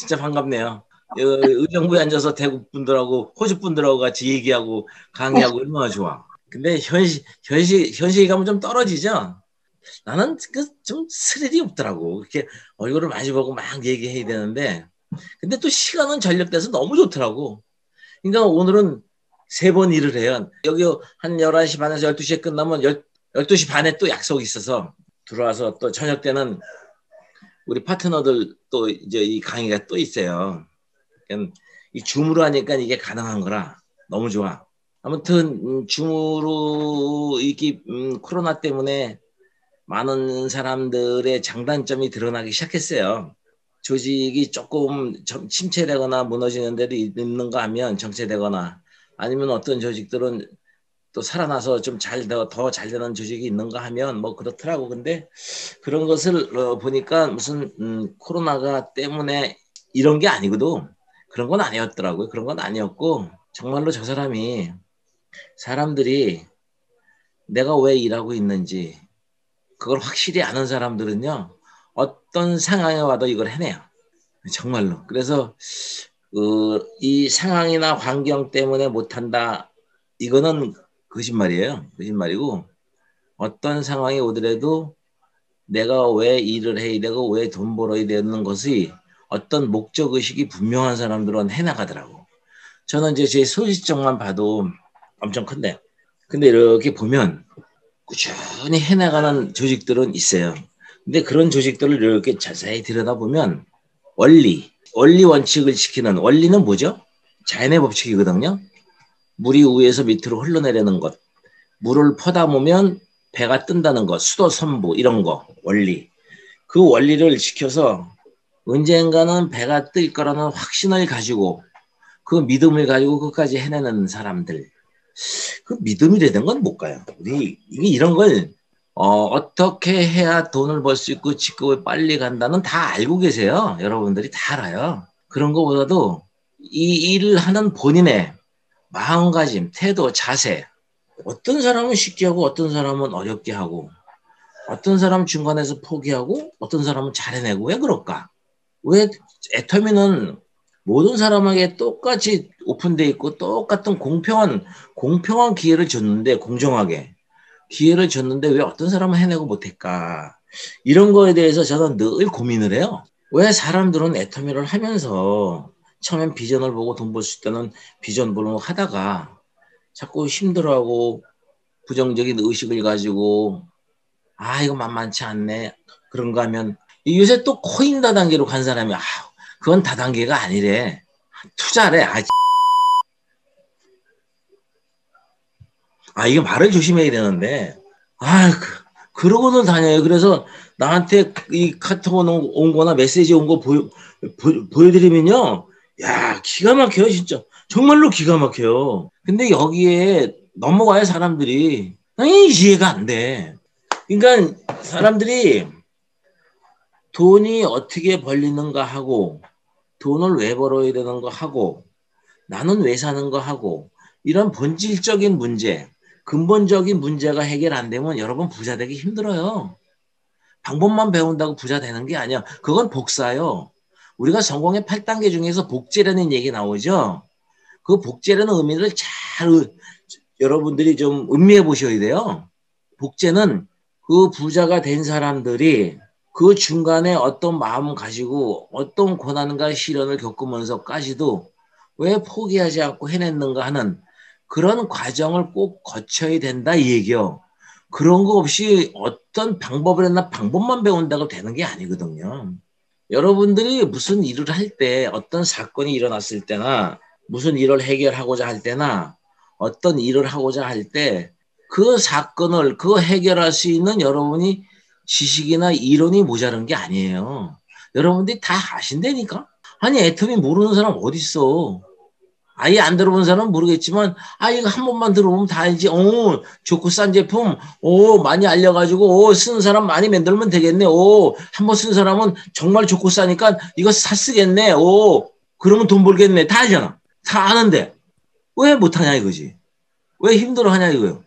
진짜 반갑네요. 의정부에 앉아서 대국 분들하고 호주 분들하고 같이 얘기하고 강의하고 얼마나 좋아. 근데 현실 현실 현실감은 좀 떨어지죠. 나는 그 좀 스릴이 없더라고. 그렇게 얼굴을 많이 보고 막 얘기해야 되는데, 근데 또 시간은 전력돼서 너무 좋더라고. 그러니까 오늘은 세 번 일을 해요. 여기 한 11시 반에서 12시에 끝나면 12시 반에 또 약속이 있어서 들어와서 또 저녁 때는 우리 파트너들 또 이제 이 강의가 또 있어요. 이 줌으로 하니까 이게 가능한 거라 너무 좋아. 아무튼 음, 줌으로 이게 음, 코로나 때문에 많은 사람들의 장단점이 드러나기 시작했어요. 조직이 조금 침체되거나 무너지는 데도 있는가 하면 정체되거나 아니면 어떤 조직들은 또 살아나서 좀 잘 더 잘 되는 조직이 있는가 하면 뭐 그렇더라고. 근데 그런 것을 어, 보니까 무슨 음, 코로나가 때문에 이런 게 아니거든. 그런 건 아니었더라고요. 그런 건 아니었고 정말로 저 사람이 사람들이 내가 왜 일하고 있는지 그걸 확실히 아는 사람들은요 어떤 상황에 와도 이걸 해내요 정말로 그래서 그, 이 상황이나 환경 때문에 못한다 이거는 거짓말이에요 거짓말이고 어떤 상황이 오더라도 내가 왜 일을 해야 되고 왜 돈 벌어야 되는 것이 어떤 목적 의식이 분명한 사람들은 해나가더라고 저는 이제 제 소식적만 봐도 엄청 큰데 근데 이렇게 보면 꾸준히 해나가는 조직들은 있어요. 근데 그런 조직들을 이렇게 자세히 들여다보면 원리, 원리 원칙을 지키는 원리는 뭐죠? 자연의 법칙이거든요. 물이 위에서 밑으로 흘러내리는 것, 물을 퍼담으면 배가 뜬다는 것, 수도 선부 이런 거 원리. 그 원리를 지켜서 언젠가는 배가 뜰 거라는 확신을 가지고 그 믿음을 가지고 끝까지 해내는 사람들. 그 믿음이 되는 건 못 가요. 우리 이게 이런 걸 어, 떻게 해야 돈을 벌 수 있고 직급을 빨리 간다는 다 알고 계세요. 여러분들이 다 알아요. 그런 것보다도 이 일을 하는 본인의 마음가짐, 태도, 자세. 어떤 사람은 쉽게 하고 어떤 사람은 어렵게 하고 어떤 사람은 중간에서 포기하고 어떤 사람은 잘해내고 왜 그럴까? 왜 애터미는 모든 사람에게 똑같이 오픈돼 있고 똑같은 공평한 공평한 기회를 줬는데 공정하게 기회를 줬는데 왜 어떤 사람은 해내고 못할까 이런 거에 대해서 저는 늘 고민을 해요. 왜 사람들은 애터미를 하면서 처음엔 비전을 보고 돈 벌 수 있다는 비전 보는 하다가 자꾸 힘들어하고 부정적인 의식을 가지고 아 이거 만만치 않네 그런가 하면 요새 또 코인 다단계로 간 사람이 아 그건 다단계가 아니래. 투자래. 아, 아 이게 말을 조심해야 되는데. 아, 그, 그러고는 다녀요. 그래서 나한테 이 카톡 온, 온 거나 메시지 온 거 보여, 보, 보여드리면요. 야, 기가 막혀요, 진짜. 정말로 기가 막혀요. 근데 여기에 넘어가요, 사람들이. 아니, 이해가 안 돼. 그러니까 사람들이 돈이 어떻게 벌리는가 하고 돈을 왜 벌어야 되는 거 하고 나는 왜 사는 거 하고 이런 본질적인 문제, 근본적인 문제가 해결 안 되면 여러분 부자 되기 힘들어요. 방법만 배운다고 부자 되는 게 아니야. 그건 복사요. 우리가 성공의 8단계 중에서 복제라는 얘기 나오죠. 그 복제라는 의미를 잘 여러분들이 좀 음미해 보셔야 돼요. 복제는 그 부자가 된 사람들이 그 중간에 어떤 마음 가지고 어떤 고난과 시련을 겪으면서까지도 왜 포기하지 않고 해냈는가 하는 그런 과정을 꼭 거쳐야 된다 이 얘기요. 그런 거 없이 어떤 방법을 했나 방법만 배운다고 되는 게 아니거든요. 여러분들이 무슨 일을 할 때 어떤 사건이 일어났을 때나 무슨 일을 해결하고자 할 때나 어떤 일을 하고자 할 때 그 사건을 그 해결할 수 있는 여러분이 지식이나 이론이 모자란 게 아니에요. 여러분들이 다 아신다니까? 아니, 애터미 모르는 사람 어딨어? 아예 안 들어본 사람은 모르겠지만, 아, 이거 한 번만 들어보면 다 알지. 어, 좋고 싼 제품, 오, 어, 많이 알려가지고, 오, 쓰는 사람 많이 만들면 되겠네. 오, 한 번 쓴 사람은 정말 좋고 싸니까 이거 사 쓰겠네. 오, 그러면 돈 벌겠네. 다 알잖아. 다 아는데. 왜 못하냐 이거지. 왜 힘들어 하냐 이거요.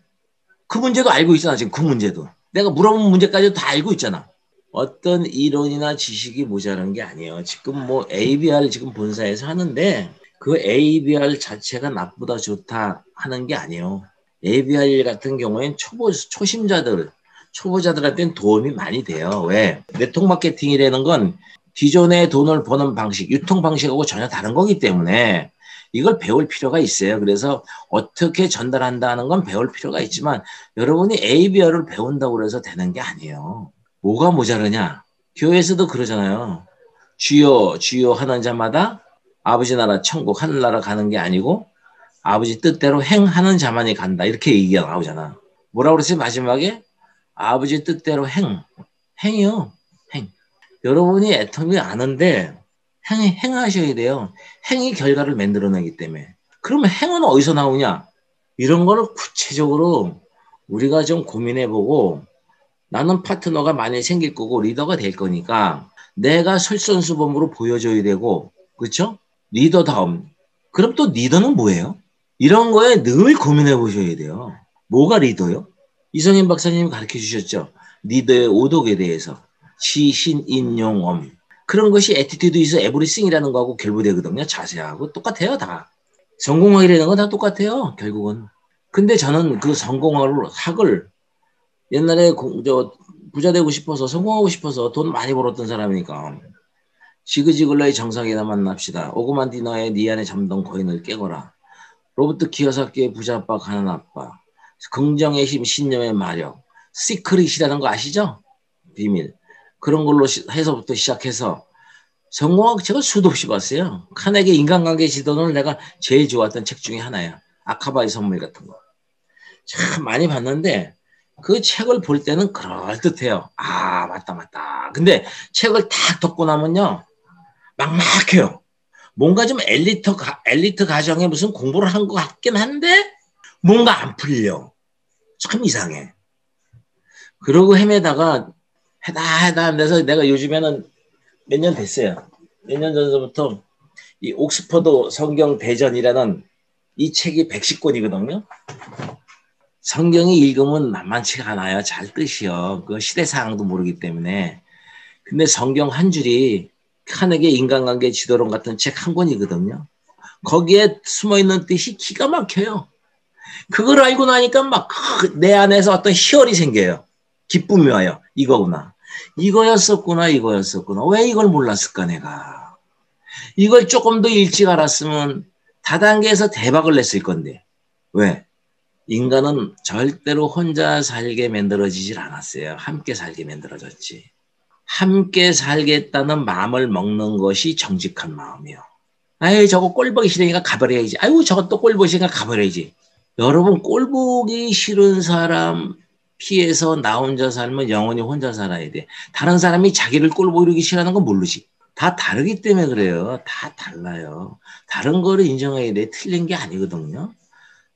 그 문제도 알고 있잖아, 지금 그 문제도. 내가 물어본 문제까지 다 알고 있잖아. 어떤 이론이나 지식이 모자란 게 아니에요. 지금 뭐 ABR 지금 본사에서 하는데 그 ABR 자체가 나쁘다 좋다 하는 게 아니에요. ABR 같은 경우엔 초보 초심자들 초보자들한테는 도움이 많이 돼요. 왜? 네트워크 마케팅이라는 건 기존의 돈을 버는 방식, 유통 방식하고 전혀 다른 거기 때문에 이걸 배울 필요가 있어요. 그래서 어떻게 전달한다는 건 배울 필요가 있지만 여러분이 ABR을 배운다고 해서 되는 게 아니에요. 뭐가 모자르냐? 교회에서도 그러잖아요. 주여, 주여 하는 자마다 아버지 나라 천국 하늘나라 가는 게 아니고 아버지 뜻대로 행하는 자만이 간다. 이렇게 얘기가 나오잖아. 뭐라고 그랬지 마지막에? 아버지 뜻대로 행. 행이요. 행. 여러분이 애텀이 아는데 행, 행하셔야 돼요. 행이 결과를 만들어내기 때문에. 그러면 행은 어디서 나오냐? 이런 거를 구체적으로 우리가 좀 고민해보고 나는 파트너가 많이 생길 거고 리더가 될 거니까 내가 설선수범으로 보여줘야 되고 그렇죠? 리더다움. 그럼 또 리더는 뭐예요? 이런 거에 늘 고민해 보셔야 돼요. 뭐가 리더요? 이성현 박사님이 가르쳐 주셨죠. 리더의 오독에 대해서 시 신 인 용 엄 그런 것이 attitude is everything이라는 거하고 결부되거든요. 자세하고 똑같아요, 다. 성공학이라는 건 다 똑같아요, 결국은. 근데 저는 그 성공학을 학을 옛날에 공, 저 부자 되고 싶어서 성공하고 싶어서 돈 많이 벌었던 사람이니까 지그 지글러의 정상이나 만납시다. 오그 만디노의 니 안에 잠든 거인을 깨거라. 로버트 키요사키의 부자 아빠 가난 아빠. 긍정의 힘 신념의 마력. Secret이라는 거 아시죠? 비밀. 그런 걸로 해서부터 시작해서 성공학 책을 수도 없이 봤어요. 카네기 인간관계 지도는 내가 제일 좋았던 책 중에 하나야. 아카바의 선물 같은 거. 참 많이 봤는데 그 책을 볼 때는 그럴듯해요. 아 맞다 맞다. 근데 책을 딱 덮고 나면요 막막해요. 뭔가 좀 엘리트 가, 엘리트 가정에 무슨 공부를 한 것 같긴 한데 뭔가 안 풀려. 참 이상해. 그러고 헤매다가 해다 해다 하면서 내가 요즘에는 몇 년 됐어요. 몇 년 전부터 이 옥스퍼드 성경 대전이라는 이 책이 110권이거든요. 성경이 읽으면 만만치가 않아요. 잘 뜻이요. 그 시대 상황도 모르기 때문에. 근데 성경 한 줄이 칸에게 인간관계 지도론 같은 책 한 권이거든요. 거기에 숨어 있는 뜻이 기가 막혀요. 그걸 알고 나니까 막 내 안에서 어떤 희열이 생겨요. 기쁨이 와요. 이거구나. 이거였었구나, 이거였었구나. 왜 이걸 몰랐을까, 내가. 이걸 조금 더 일찍 알았으면 다단계에서 대박을 냈을 건데. 왜? 인간은 절대로 혼자 살게 만들어지질 않았어요. 함께 살게 만들어졌지. 함께 살겠다는 마음을 먹는 것이 정직한 마음이요. 아유, 저거 꼴보기 싫으니까 가버려야지. 아유, 저거 또 꼴보기 싫으니까 가버려야지. 여러분, 꼴보기 싫은 사람 피해서 나 혼자 살면 영원히 혼자 살아야 돼. 다른 사람이 자기를 꼴보기 싫어하는 건 모르지. 다 다르기 때문에 그래요. 다 달라요. 다른 거를 인정해야 돼. 틀린 게 아니거든요.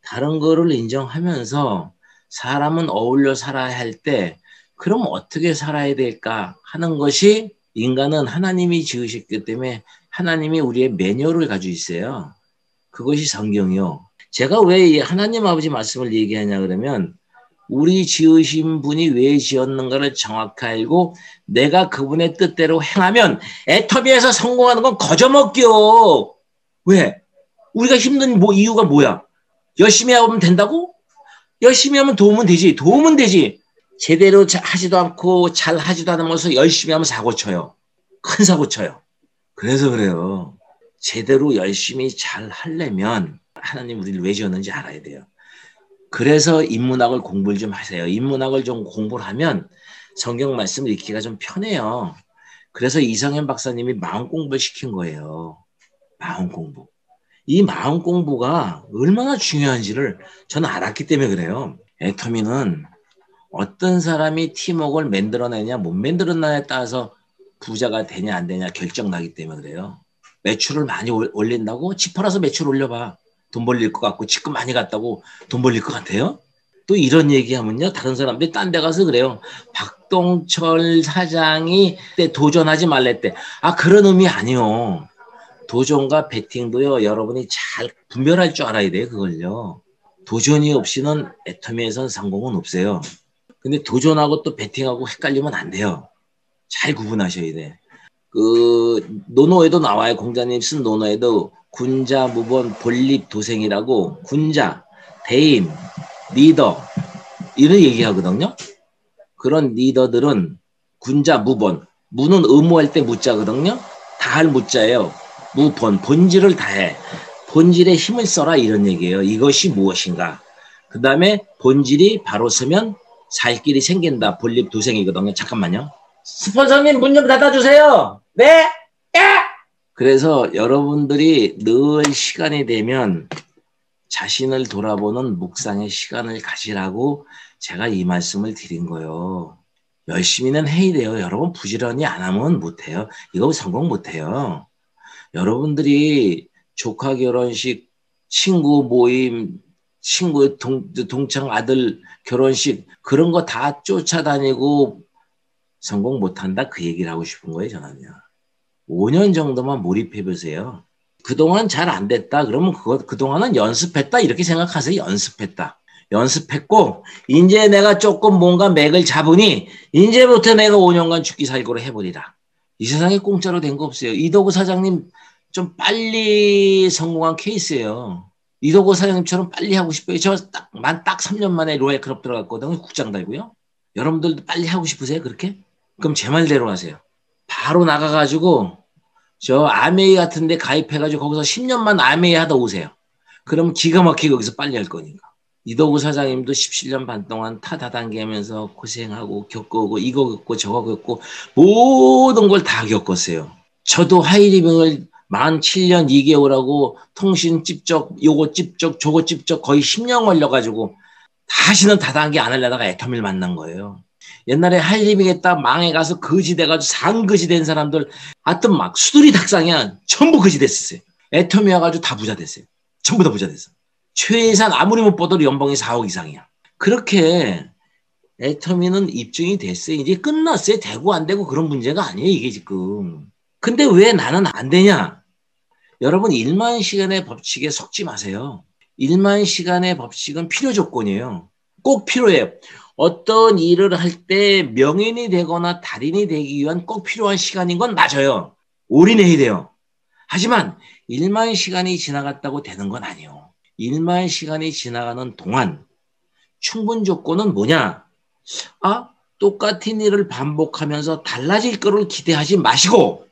다른 거를 인정하면서 사람은 어울려 살아야 할 때 그럼 어떻게 살아야 될까 하는 것이 인간은 하나님이 지으셨기 때문에 하나님이 우리의 매뉴얼을 가지고 있어요. 그것이 성경이요. 제가 왜 하나님 아버지 말씀을 얘기하냐 그러면 우리 지으신 분이 왜 지었는가를 정확히 알고 내가 그분의 뜻대로 행하면 애터비에서 성공하는 건 거저먹기요. 왜? 우리가 힘든 뭐 이유가 뭐야? 열심히 하면 된다고? 열심히 하면 도움은 되지. 도움은 되지. 제대로 하지도 않고 잘 하지도 않으면서 열심히 하면 사고 쳐요. 큰 사고 쳐요. 그래서 그래요. 제대로 열심히 잘 하려면 하나님 우리를 왜 지었는지 알아야 돼요. 그래서 인문학을 공부를 좀 하세요. 인문학을 좀 공부를 하면 성경 말씀을 읽기가 좀 편해요. 그래서 이성현 박사님이 마음 공부를 시킨 거예요. 마음 공부. 이 마음 공부가 얼마나 중요한지를 저는 알았기 때문에 그래요. 애터미는 어떤 사람이 팀웍을 만들어내냐 못 만들어내냐에 따라서 부자가 되냐 안 되냐 결정나기 때문에 그래요. 매출을 많이 올린다고 집 팔아서 매출 올려봐. 돈 벌릴 것 같고 집금 많이 갔다고 돈 벌릴 것 같아요? 또 이런 얘기하면요 다른 사람들이 딴 데 가서 그래요 박동철 사장이 도전하지 말랬대 아 그런 의미 아니요 도전과 배팅도요, 여러분이 잘 분별할 줄 알아야 돼요, 그걸요. 도전이 없이는 애터미에선 성공은 없어요. 근데 도전하고 또 배팅하고 헷갈리면 안 돼요. 잘 구분하셔야 돼. 그 논어에도 나와요. 공자님 쓴 논어에도 군자, 무번, 본립, 도생이라고 군자, 대인, 리더 이런 얘기하거든요. 그런 리더들은 군자, 무번, 무는 의무할 때 무자거든요. 다 할 무자예요. 무본, 본질을 다해. 본질에 힘을 써라 이런 얘기예요. 이것이 무엇인가. 그 다음에 본질이 바로 서면 살 길이 생긴다. 본립 도생이거든요. 잠깐만요. 스폰서님 문 좀 닫아주세요. 네? 예! 그래서 여러분들이 늘 시간이 되면 자신을 돌아보는 묵상의 시간을 가지라고 제가 이 말씀을 드린 거예요. 열심히는 해야 돼요. 여러분 부지런히 안 하면 못해요. 이거 성공 못해요. 여러분들이 조카 결혼식, 친구 모임, 친구 동, 동창 아들 결혼식 그런 거 다 쫓아다니고 성공 못한다 그 얘기를 하고 싶은 거예요 저는요. 5년 정도만 몰입해 보세요. 그동안 잘 안 됐다 그러면 그거 그동안은 연습했다 이렇게 생각하세요. 연습했다. 연습했고 이제 내가 조금 뭔가 맥을 잡으니 이제부터 내가 5년간 죽기 살기로 해버리라. 이 세상에 공짜로 된 거 없어요. 이도구 사장님 좀 빨리 성공한 케이스예요. 이도구 사장님처럼 빨리 하고 싶어요. 저 딱, 만딱 3년 만에 로얄 클럽 들어갔거든요. 국장 달고요. 여러분들도 빨리 하고 싶으세요? 그렇게? 그럼 제 말대로 하세요. 바로 나가가지고 저 아메이 같은데 가입해가지고 거기서 10년만 아메이 하다 오세요. 그럼 기가 막히게 거기서 빨리 할 거니까. 이도구 사장님도 17년 반 동안 타다단계 하면서 고생하고 겪고 이거 겪고 저거 겪고 모든 걸 다 겪었어요. 저도 하이리빙을 만 7년 2개월하고 통신 찝적 요거 찝적 저거 찝적 거의 10년 걸려가지고 다시는 다단계 안 하려다가 애터미를 만난 거예요. 옛날에 하이리빙 했다 망해 가서 거지 돼가지고 상거지 된 사람들 하여튼 막 수두룩 닥상이야 전부 거지 됐었어요. 애터미 와가지고 다 부자 됐어요. 전부 다 부자 됐어. 최하 아무리 못 벌어도 연봉이 4억 이상이야. 그렇게 애터미는 입증이 됐어요. 이제 끝났어요. 되고 안 되고 그런 문제가 아니에요. 이게 지금. 근데 왜 나는 안 되냐? 여러분 1만 시간의 법칙에 속지 마세요. 1만 시간의 법칙은 필요 조건이에요. 꼭 필요해요. 어떤 일을 할 때 명인이 되거나 달인이 되기 위한 꼭 필요한 시간인 건 맞아요. 올인해야 돼요. 하지만 1만 시간이 지나갔다고 되는 건 아니에요. 1만 시간이 지나가는 동안 충분 조건은 뭐냐? 아, 똑같은 일을 반복하면서 달라질 거를 기대하지 마시고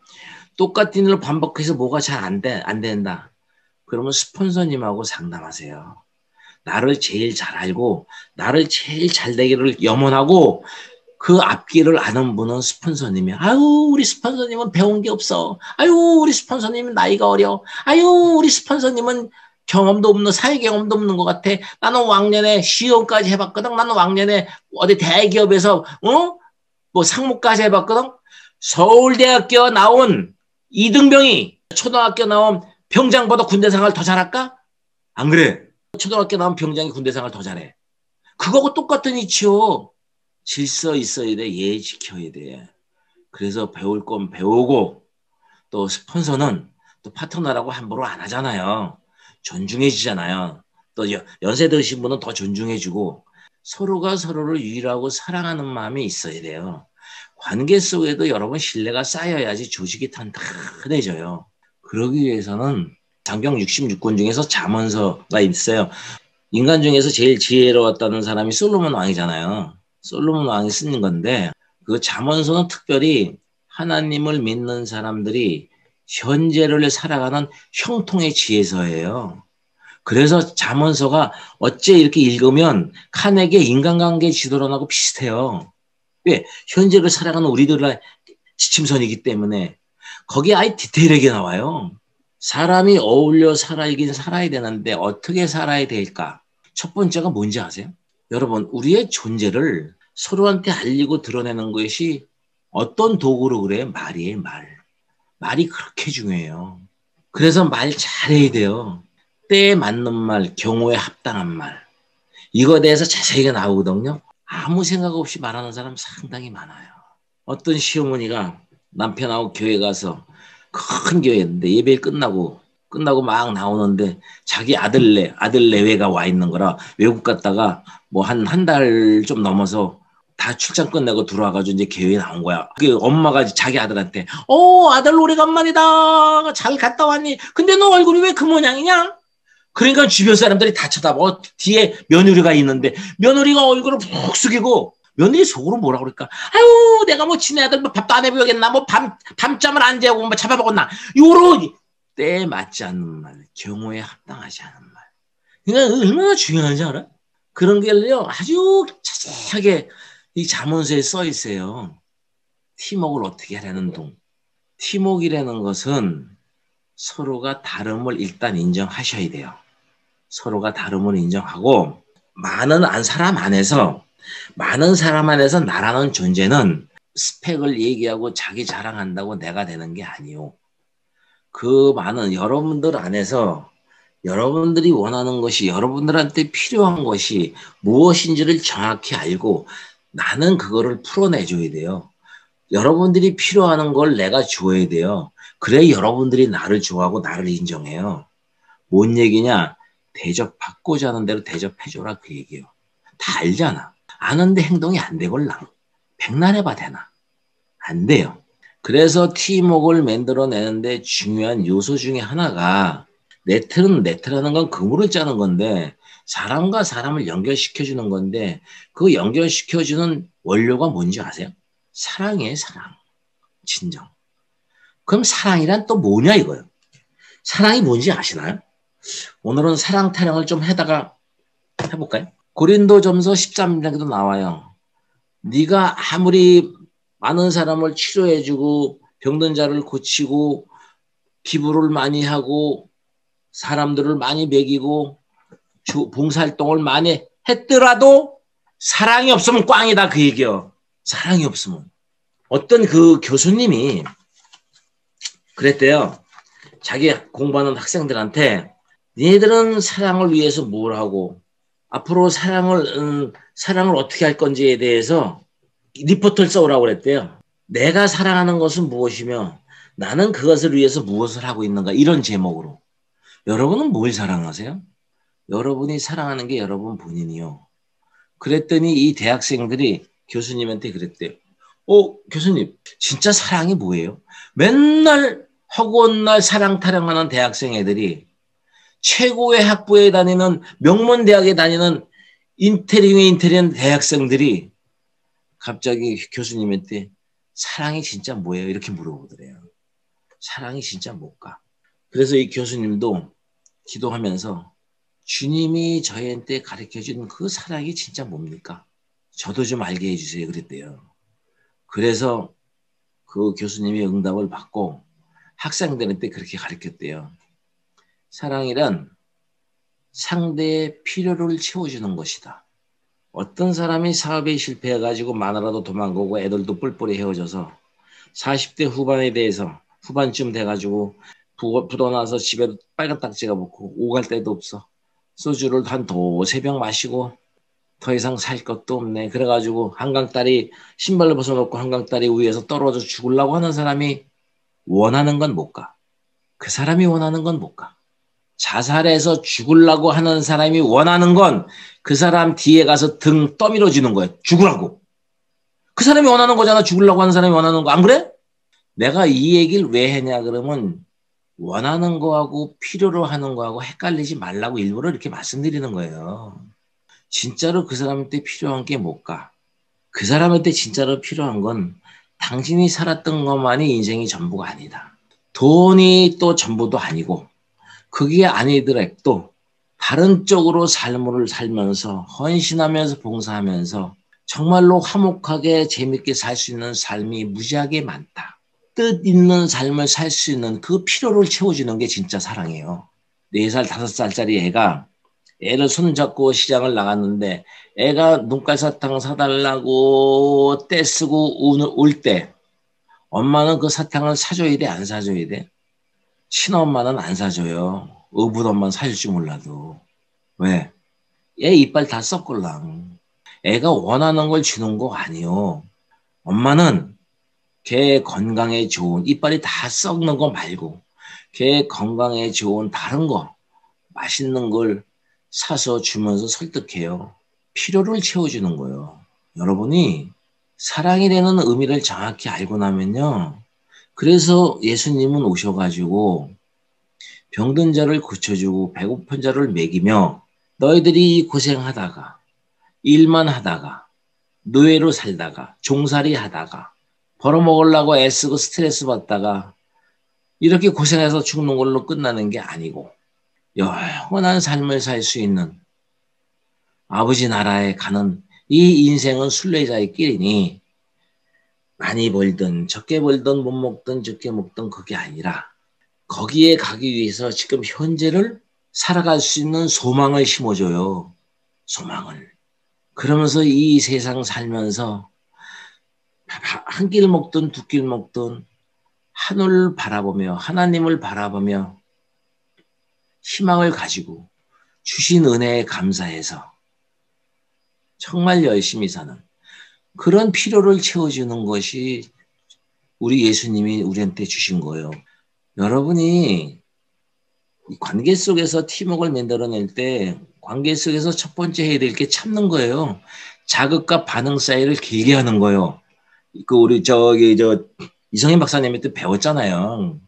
똑같은 일을 반복해서 뭐가 잘 안 돼, 안 된다. 그러면 스폰서님하고 상담하세요. 나를 제일 잘 알고 나를 제일 잘 되기를 염원하고 그 앞길을 아는 분은 스폰서님이 아유 우리 스폰서님은 배운 게 없어. 아유 우리 스폰서님은 나이가 어려. 아유 우리 스폰서님은 경험도 없는 사회 경험도 없는 것 같아. 나는 왕년에 시험까지 해봤거든. 나는 왕년에 어디 대기업에서 어뭐 상무까지 해봤거든. 서울대학교 나온 이등병이 초등학교 나온 병장보다 군대 생활 더 잘할까? 안 그래. 초등학교 나온 병장이 군대 생활 더 잘해. 그거하고 똑같은 이치요. 질서 있어야 돼. 예 지켜야 돼. 그래서 배울 건 배우고 또 스폰서는 또 파트너라고 함부로 안 하잖아요. 존중해주잖아요. 또 연세 드신 분은 더 존중해주고 서로가 서로를 유일하고 사랑하는 마음이 있어야 돼요. 관계 속에도 여러분 신뢰가 쌓여야지 조직이 탄탄해져요. 그러기 위해서는 장경 66권 중에서 자문서가 있어요. 인간 중에서 제일 지혜로웠다는 사람이 솔로몬 왕이잖아요. 솔로몬 왕이 쓰는 건데 그 자문서는 특별히 하나님을 믿는 사람들이 현재를 살아가는 형통의 지혜서예요. 그래서 자문서가 어째 이렇게 읽으면 칸에게 인간관계 지도론하고 비슷해요. 왜? 현재를 살아가는 우리들의 지침선이기 때문에 거기에 아예 디테일하게 나와요. 사람이 어울려 살아야긴 살아야 되는데 어떻게 살아야 될까? 첫 번째가 뭔지 아세요? 여러분, 우리의 존재를 서로한테 알리고 드러내는 것이 어떤 도구로 그래? 말이에요, 말. 말이 그렇게 중요해요. 그래서 말 잘해야 돼요. 때에 맞는 말, 경우에 합당한 말. 이거에 대해서 자세히 나오거든요. 아무 생각 없이 말하는 사람 상당히 많아요. 어떤 시어머니가 남편하고 교회 가서 큰 교회인데 예배 끝나고 끝나고 막 나오는데 자기 아들내 아들 내외가 와 있는 거라 외국 갔다가 뭐 한 한 달 좀 넘어서 다 출장 끝내고 들어와가지고 이제 개회에 나온 거야. 그 엄마가 자기 아들한테, 어, 아들 오래간만이다. 잘 갔다 왔니? 근데 너 얼굴이 왜 그 모양이냐? 그러니까 주변 사람들이 다 쳐다보고 뒤에 며느리가 있는데 며느리가 얼굴을 푹 숙이고 며느리 속으로 뭐라 그럴까? 아유, 내가 뭐 지네 아들 뭐 밥도 안 해보겠나? 뭐 밤, 밤잠을 안 자고 뭐 잡아먹었나? 요런 때에 맞지 않는 말, 경우에 합당하지 않은 말. 그러니까 얼마나 중요한지 알아? 그런 게요 아주 자세하게 이 자문서에 써 있어요. 팀웍을 어떻게 하려는 동. 팀웍이라는 것은 서로가 다름을 일단 인정하셔야 돼요. 서로가 다름을 인정하고 많은 안 사람 안에서 많은 사람 안에서 나라는 존재는 스펙을 얘기하고 자기 자랑한다고 내가 되는 게 아니요. 그 많은 여러분들 안에서 여러분들이 원하는 것이 여러분들한테 필요한 것이 무엇인지를 정확히 알고 나는 그거를 풀어내줘야 돼요. 여러분들이 필요하는 걸 내가 줘야 돼요. 그래 여러분들이 나를 좋아하고 나를 인정해요. 뭔 얘기냐? 대접받고자 하는 대로 대접해줘라 그 얘기예요. 다 알잖아. 아는데 행동이 안 되걸랑. 백날 해봐 되나? 안 돼요. 그래서 팀웍을 만들어내는데 중요한 요소 중에 하나가 네트는 네트라는 건 그물을 짜는 건데 사람과 사람을 연결시켜주는 건데 그 연결시켜주는 원료가 뭔지 아세요? 사랑이에요 사랑. 진정. 그럼 사랑이란 또 뭐냐 이거예요. 사랑이 뭔지 아시나요? 오늘은 사랑 타령을 좀 해다가 해볼까요? 고린도점서 13장에도 나와요. 네가 아무리 많은 사람을 치료해주고 병든 자를 고치고 기부를 많이 하고 사람들을 많이 먹이고 봉사활동을 많이 했더라도 사랑이 없으면 꽝이다 그 얘기요. 사랑이 없으면 어떤 그 교수님이 그랬대요. 자기 공부하는 학생들한테 니네들은 사랑을 위해서 뭘 하고 앞으로 사랑을 음, 사랑을 어떻게 할 건지에 대해서 리포트를 써오라고 그랬대요. 내가 사랑하는 것은 무엇이며 나는 그것을 위해서 무엇을 하고 있는가 이런 제목으로 여러분은 뭘 사랑하세요? 여러분이 사랑하는 게 여러분 본인이요. 그랬더니 이 대학생들이 교수님한테 그랬대요. 어, 교수님, 진짜 사랑이 뭐예요? 맨날 허구날 사랑 타령하는 대학생 애들이 최고의 학부에 다니는 명문 대학에 다니는 인테리어 인테리어 대학생들이 갑자기 교수님한테 사랑이 진짜 뭐예요? 이렇게 물어보더래요. 사랑이 진짜 뭘까? 그래서 이 교수님도 기도하면서 주님이 저희한테 가르쳐 준 그 사랑이 진짜 뭡니까? 저도 좀 알게 해주세요. 그랬대요. 그래서 그 교수님이 응답을 받고 학생들한테 그렇게 가르쳤대요. 사랑이란 상대의 필요를 채워주는 것이다. 어떤 사람이 사업에 실패해가지고 마누라도 도망가고 애들도 뿔뿔이 헤어져서 40대 후반에 대해서 후반쯤 돼가지고 부도나서 집에 빨간 딱지가 붙고 오갈 데도 없어. 소주를 한 도세 병 마시고 더 이상 살 것도 없네. 그래가지고 한강딸이 신발을 벗어놓고 한강딸이 위에서 떨어져 죽으려고 하는 사람이 원하는 건 못 가. 그 사람이 원하는 건 못 가. 자살해서 죽으려고 하는 사람이 원하는 건 그 사람 뒤에 가서 등 떠밀어 주는 거야. 죽으라고. 그 사람이 원하는 거잖아. 죽으려고 하는 사람이 원하는 거. 안 그래? 내가 이 얘기를 왜 했냐 그러면 원하는 거하고 필요로 하는 거하고 헷갈리지 말라고 일부러 이렇게 말씀드리는 거예요. 진짜로 그 사람한테 필요한 게 뭘까? 그 사람한테 진짜로 필요한 건 당신이 살았던 것만이 인생이 전부가 아니다. 돈이 또 전부도 아니고 그게 아니더라도 다른 쪽으로 삶을 살면서 헌신하면서 봉사하면서 정말로 화목하게 재밌게 살 수 있는 삶이 무지하게 많다. 뜻 있는 삶을 살 수 있는 그 필요를 채워주는 게 진짜 사랑이에요. 4살, 5살짜리 애가 애를 손잡고 시장을 나갔는데 애가 눈깔 사탕 사달라고 떼쓰고 울 때 엄마는 그 사탕을 사줘야 돼? 안 사줘야 돼? 친엄마는 안 사줘요. 어부 엄마는 사줄 줄 몰라도. 왜? 얘 이빨 다 썩걸랑. 애가 원하는 걸 주는 거 아니요. 엄마는 걔 건강에 좋은 이빨이 다 썩는 거 말고 걔 건강에 좋은 다른 거 맛있는 걸 사서 주면서 설득해요. 필요를 채워주는 거예요. 여러분이 사랑이라는 의미를 정확히 알고 나면요. 그래서 예수님은 오셔가지고 병든 자를 고쳐주고 배고픈 자를 먹이며 너희들이 고생하다가 일만 하다가 노예로 살다가 종살이 하다가 벌어먹으려고 애쓰고 스트레스 받다가 이렇게 고생해서 죽는 걸로 끝나는 게 아니고 영원한 삶을 살 수 있는 아버지 나라에 가는 이 인생은 순례자의 길이니 많이 벌든 적게 벌든 못 먹든 적게 먹든 그게 아니라 거기에 가기 위해서 지금 현재를 살아갈 수 있는 소망을 심어줘요. 소망을. 그러면서 이 세상 살면서 한길 먹든 두길 먹든 하늘을 바라보며 하나님을 바라보며 희망을 가지고 주신 은혜에 감사해서 정말 열심히 사는 그런 필요를 채워주는 것이 우리 예수님이 우리한테 주신 거예요. 여러분이 관계 속에서 팀웍을 만들어낼 때 관계 속에서 첫 번째 해야 될 게 참는 거예요. 자극과 반응 사이를 길게 하는 거예요. 그 우리 저기 저 이성현 박사님한테 배웠잖아요.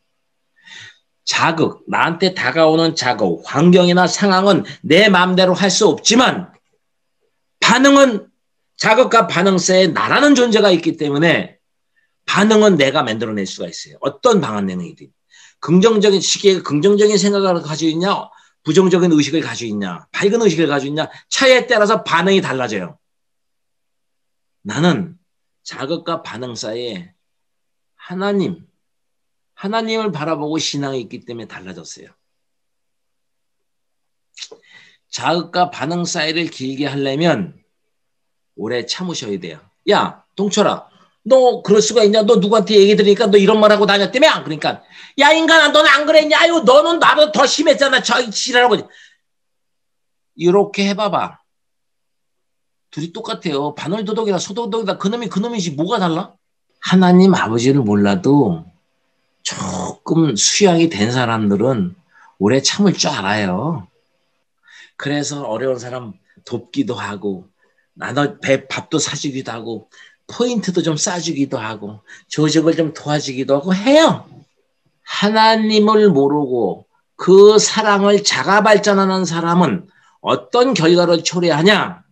자극, 나한테 다가오는 자극, 환경이나 상황은 내 마음대로 할 수 없지만 반응은 자극과 반응세에 나라는 존재가 있기 때문에 반응은 내가 만들어낼 수가 있어요. 어떤 방안 내능이든. 긍정적인 시기에 긍정적인 생각을 가지고 있냐, 부정적인 의식을 가지고 있냐, 밝은 의식을 가지고 있냐, 차에 따라서 반응이 달라져요. 나는 자극과 반응 사이에 하나님, 하나님을 바라보고 신앙이 있기 때문에 달라졌어요. 자극과 반응 사이를 길게 하려면 오래 참으셔야 돼요. 야, 동철아, 너 그럴 수가 있냐? 너 누구한테 얘기 들으니까 너 이런 말 하고 다녔다며? 그러니까 야 인간아, 너는 안 그랬냐? 아유, 너는 나보다 더 심했잖아. 저 지랄하고 이렇게 해봐봐. 둘이 똑같아요. 바늘도덕이나 소도덕이다. 그놈이 그놈이지 뭐가 달라? 하나님 아버지를 몰라도 조금 수양이 된 사람들은 오래 참을 줄 알아요. 그래서 어려운 사람 돕기도 하고 나눠 배 밥도 사주기도 하고 포인트도 좀 싸주기도 하고 조직을 좀 도와주기도 하고 해요. 하나님을 모르고 그 사랑을 자가 발전하는 사람은 어떤 결과를 초래하냐?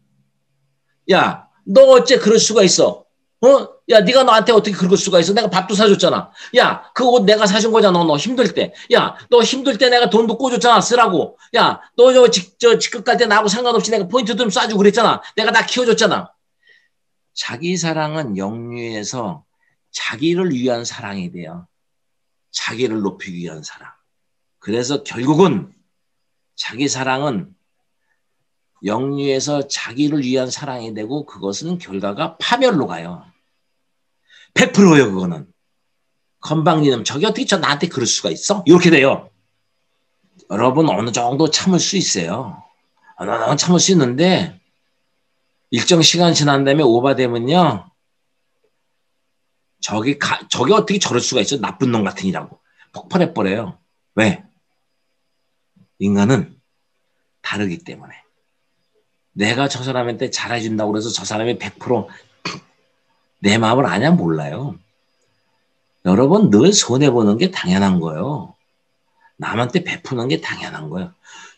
야, 너 어째 그럴 수가 있어? 어? 야, 네가 나한테 어떻게 그럴 수가 있어? 내가 밥도 사줬잖아. 야, 그 옷 내가 사준 거잖아. 너, 너 힘들 때. 야, 너 힘들 때 내가 돈도 꿔줬잖아. 쓰라고. 야, 너 저 직, 저 직급 갈 때 나하고 상관없이 내가 포인트 좀 쏴주고 그랬잖아. 내가 다 키워줬잖아. 자기 사랑은 영유에서 자기를 위한 사랑이 돼요. 자기를 높이기 위한 사랑. 그래서 결국은 자기 사랑은 영유에서 자기를 위한 사랑이 되고 그것은 결과가 파멸로 가요. 100%예요, 그거는. 건방지는 저기 어떻게 저 나한테 그럴 수가 있어? 이렇게 돼요. 여러분 어느 정도 참을 수 있어요. 어느 정도 참을 수 있는데 일정 시간 지난 다음에 오바되면요. 저기 가, 저기 어떻게 저럴 수가 있어? 나쁜 놈 같으니라고 폭발해 버려요. 왜? 인간은 다르기 때문에. 내가 저 사람한테 잘해준다고 그래서 저 사람이 100% 내 마음을 아냐 몰라요. 여러분 늘 손해 보는 게 당연한 거예요. 남한테 베푸는 게 당연한 거예요.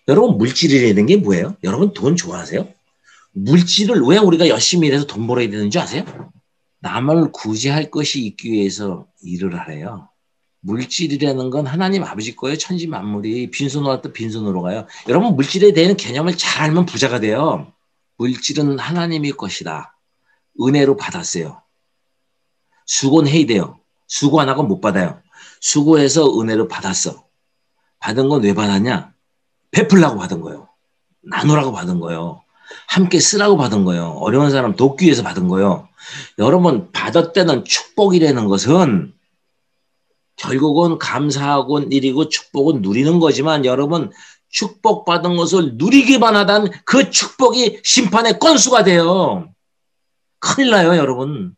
여러분 물질이라는 게 뭐예요? 여러분 돈 좋아하세요? 물질을 왜 우리가 열심히 일해서 돈 벌어야 되는지 아세요? 남을 구제할 것이 있기 위해서 일을 하래요. 물질이라는 건 하나님 아버지 거예요. 천지 만물이 빈손으로 왔다 빈손으로 가요. 여러분 물질에 대한 개념을 잘 알면 부자가 돼요. 물질은 하나님의 것이다. 은혜로 받았어요. 수고는 해야 돼요. 수고 안 하고 못 받아요. 수고해서 은혜로 받았어. 받은 건 왜 받았냐? 베풀라고 받은 거예요. 나누라고 받은 거예요. 함께 쓰라고 받은 거예요. 어려운 사람 돕기 위해서 받은 거예요. 여러분 받았다는 축복이라는 것은 결국은 감사하고 일이고 축복은 누리는 거지만 여러분 축복받은 것을 누리기만 하단 그 축복이 심판의 건수가 돼요. 큰일 나요, 여러분.